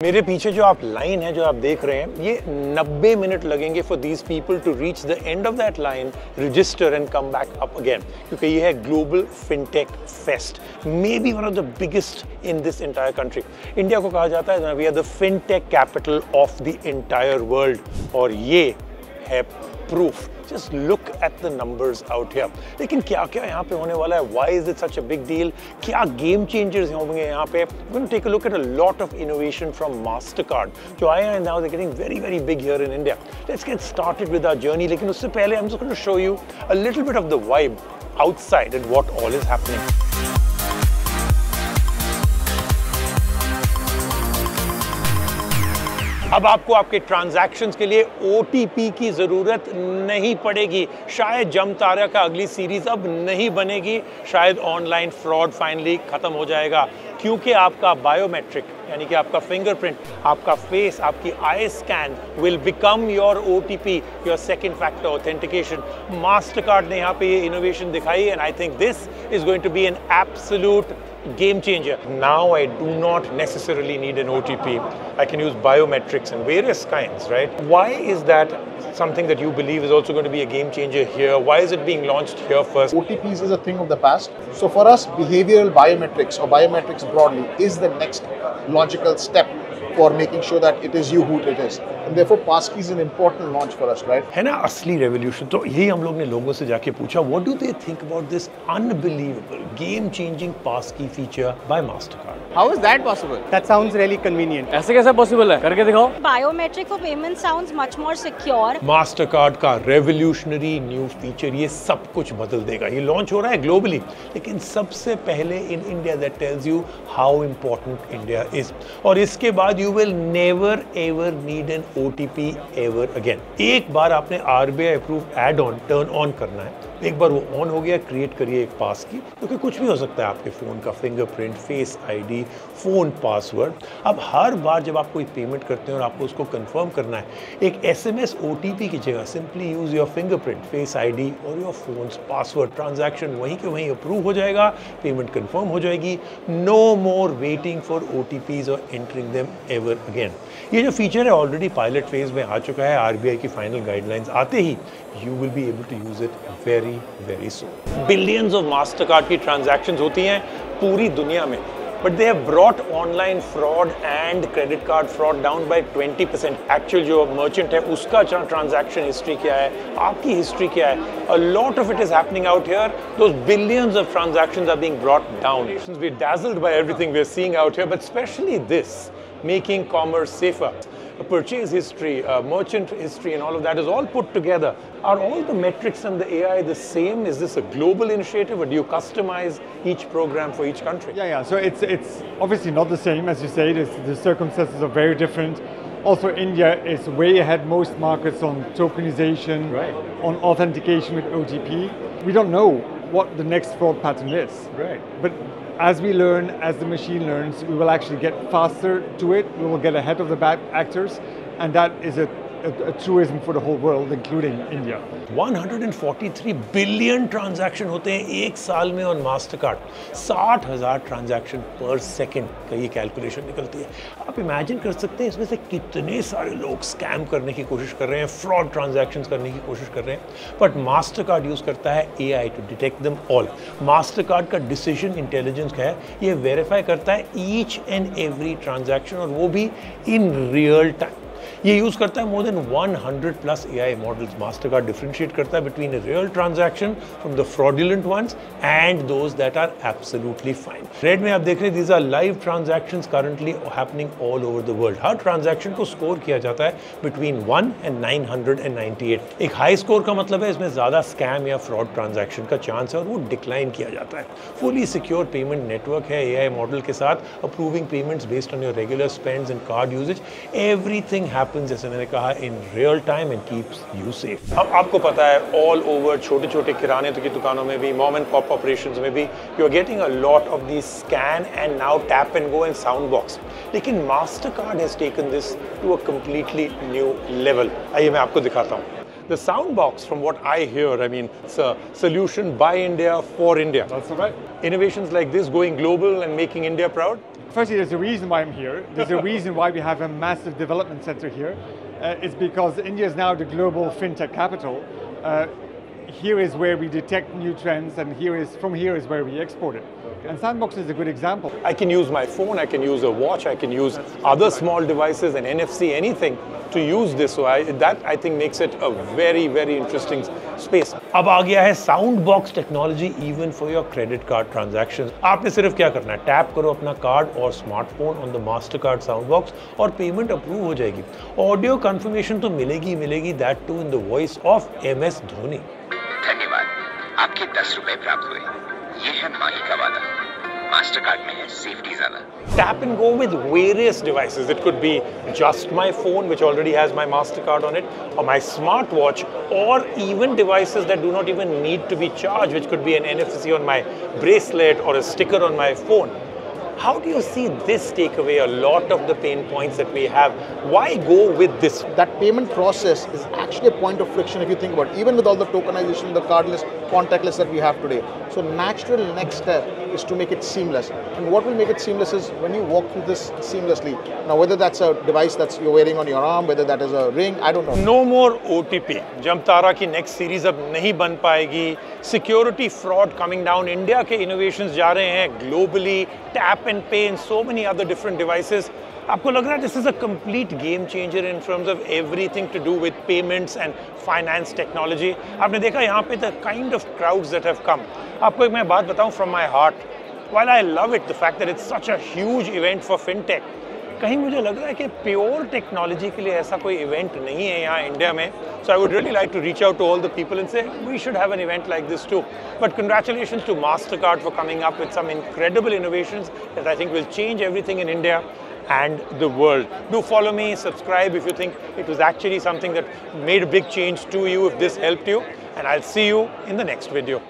मेरे पीछे जो आप लाइन है, जो आप देख रहे हैं, ये 90 मिनट लगेंगे for these people to reach the end of that line register and come back up again क्योंकि ये है global fintech fest may be one of the biggest in this entire country India को कहा जाता है we are the fintech capital of the entire world और ये है proof Just look at the numbers out here लेकिन क्या क्या यहाँ पे होने वाला है why is it such a big deal क्या गेम चेंजर्स होंगे यहाँ पे going take a look at a lot of innovation from Mastercard जो आए हैं now they getting very very big here in India let's get started with our journey लेकिन उससे पहले I am just going to show you a little bit of the vibe outside and what all is happening. अब आपको आपके transactions के लिए OTP की ज़रूरत नहीं पड़ेगी। शायद जम तारा का अगली सीरीज़ अब नहीं बनेगी। शायद ऑनलाइन फ्रॉड फाइनली ख़त्म हो जाएगा। क्योंकि आपका बायोमेट्रिक यानी कि आपका फिंगरप्रिंट आपका फेस आपकी eye scan will become your O T P your second factor authentication Mastercard ने यहाँ पे ये इनोवेशन दिखाई and I think this is going to be an absolute game changer. Now I do not necessarily need an OTP. I can use biometrics and various kinds, right? Why is that something that you believe is also going to be a game changer here? Why is it being launched here first? OTPs is a thing of the past. So for us, behavioral biometrics or biometrics broadly is the next logical step for making sure that it is you who it is. And therefore, passkey is an important launch for us, right? है ना असली revolution तो यही हम लोग ने लोगों से जाके पूछा what do they think about this unbelievable game changing passkey feature by Mastercard How is that possible? That sounds really convenient. ऐसे कैसे पॉसिबल है करके दिखाओ Biometric for payment sounds much more secure. Mastercard का रेवोल्यूशनरी न्यू फीचर ये सब कुछ बदल देगा ये लॉन्च हो रहा है ग्लोबली लेकिन सबसे पहले in India that tells you how important India is और इसके बाद you will never ever need an O ever again एक बार आपने R B I approved on turn on करना है। एक बार वो ऑन हो गया क्रिएट करिए एक पास की क्योंकि कुछ भी हो सकता है आपके फ़ोन का fingerprint face ID phone password अब हर बार जब आप कोई पेमेंट करते हैं और आपको उसको कंफर्म करना है, एक S M S O T P की जगह simply use your fingerprint face ID और योर फ़ोन पासवर्ड ट्रांजैक्शन वहीं के वहीं अप्रूव हो जाएगा पेमेंट कन्फर्म हो जाएगी। No more waiting for O T और एंटरिंग देम एवर अगेन ये जो फीचर है ऑलरेडी पायलट फ़ेज़ में आ चुका है आरबीआई की फाइनल गाइडलाइंस आते ही you will be able to use it very Very so billions of Mastercard की ट्रांजेक्शन होती हैं पूरी दुनिया में but they have brought online fraud and credit card fraud down by 20%. Actual जो merchant है उसका transaction history क्या है आपकी history क्या है A lot of it is happening out here. Those billions of transactions are being brought down. We're dazzled by everything we're seeing out here, but especially this, making commerce safer purchase history, uh, merchant history, and all of that is all put together. are all the metrics and the AI the same? Is this a global initiative, or do you customize each program for each country? Yeah, yeah. So it's it's obviously not the same as you say. the circumstances are very different. Also, India is way ahead most markets on tokenization, right. on authentication with OTP. We don't know what the next fraud pattern is. Right. But as we learn, as the machine learns, we will actually get faster to it. We will get ahead of the bad actors, and that is a a, a, truism for the whole world, including India. 143 billion transaction होते हैं एक साल में on master card साठ हज़ार transaction पर second का ये कैलकुलेशन निकलती है। आप इमेजिन कर सकते हैं इसमें से कितने सारे लोग स्कैम करने की कोशिश कर रहे हैं फ्रॉड ट्रांजैक्शन करने की कोशिश कर रहे हैं। बट मास्टर कार्ड यूज़ करता है A I to detect them all Mastercard का डिसीज़न इंटेलिजेंस है? ये वेरीफाई करता है ईच एंड एवरी ट्रांजैक्शन और वो भी इन रियल टाइम ये यूज़ करता है more than 100 plus A I models Mastercard differentiate करता है between a real transaction from the fraudulent ones and those that are absolutely fine red में आप देख रहे हैं these are live transaction currently happening all over the world her transaction को score किया जाता है between one and nine hundred and ninety eight एक हाई स्कोर का मतलब है इसमें ज़्यादा स्कैम या फ्रॉड ट्रांजैक्शन का चांस है और वो डिक्लाइन किया जाता है. फुली सिक्योर पेमेंट नेटवर्क है ए आई मॉडल के साथ approving payments based on your regular spends and card usage everything happens जैसे मैंने कहा in real time and keeps you safe अब आपको पता है ऑल ओवर छोटे छोटे किराने की दुकानों में भी मॉम एंड पॉप ऑपरेशन में भी you are getting a lot of the scan and now tap and go and sound box लेकिन Mastercard has taken this to a completely new आइए मैं आपको दिखाता हूँ The sound box, from what I hear, I mean, it's a solution by India for India. That's right. Innovations like this going global and making India proud? Firstly, there's a reason why I'm here. There's a reason why we have a massive development center here. Uh, it's because India is now the global fintech capital. Uh, here is where we detect new trends, and here is from here is where we export it. And Sandbox is a good example. I can use my phone, I can use a watch, I can use other small devices and NFC, anything to use this. So I, that I think makes it a very, very interesting space. अब आ गया है sound box technology even for your credit card transactions आपने सिर्फ क्या करना है tap करो अपना कार्ड और smartphone on the Mastercard sound box और पेमेंट अप्रूव हो जाएगी ऑडियो कंफर्मेशन तो मिलेगी मिलेगी that too in the voice of M S Dhoni धन्यवाद आपके दस रुपए प्राप्त हुए ये है माही का वादा मास्टर कार्ड में है सेफ्टी ज़्यादा tap and go with various devices. It could be just my phone, which already has my MasterCard on it, or my smartwatch, or even devices that do not even need to be charged, which could be an NFC on my bracelet or a sticker on my phone. How do you see this take away a lot of the pain points that we have? Why go with this? That payment process is actually a point of friction if you think about it, even with all the tokenization, the cardless, contactless that we have today. So natural next step is to make it seamless. And what will make it seamless is when you walk through this seamlessly. Now whether that's a device that's you're wearing on your arm, whether that is a ring, I don't know. No more OTP. Jamtara की next series अब नहीं बन पाएगी. Security fraud coming down. India के innovations जा रहे हैं globally. Tap and pay in so many other different devices. आपको लग रहा है this is a complete game changer in terms of everything to do with payments and finance technology आपने देखा यहाँ पे the kind of crowds that have come आपको एक मैं बात बताऊँ from my heart while I love it, the fact that it's such a huge event for fintech, कहीं मुझे लग रहा है कि प्योर टेक्नोलॉजी के लिए ऐसा कोई इवेंट नहीं है यहाँ इंडिया में so I would really like to reach out to all the people and say we should have an event like this too but congratulation to Mastercard for coming up with some incredible innovations that I think will change everything in India and the world. Do follow me, subscribe if you think it was actually something that made a big change to you, if this helped you, and I'll see you in the next video.